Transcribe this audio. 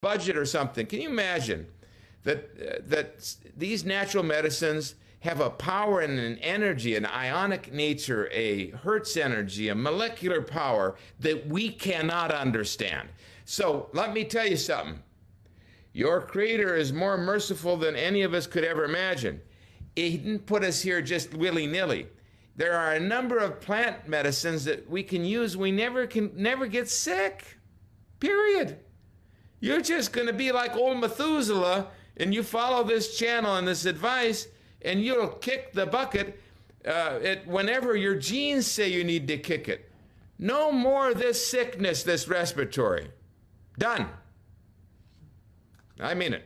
budget or something. Can you imagine that uh, that these natural medicines have a power and an energy, an ionic nature, a Hertz energy, a molecular power that we cannot understand. So let me tell you something. Your Creator is more merciful than any of us could ever imagine. He didn't put us here just willy nilly. There are a number of plant medicines that we can use. We never can never get sick. Period. You're just going to be like old Methuselah and you follow this channel and this advice, and you'll kick the bucket uh, it, whenever your genes say you need to kick it. No more this sickness, this respiratory. Done. I mean it.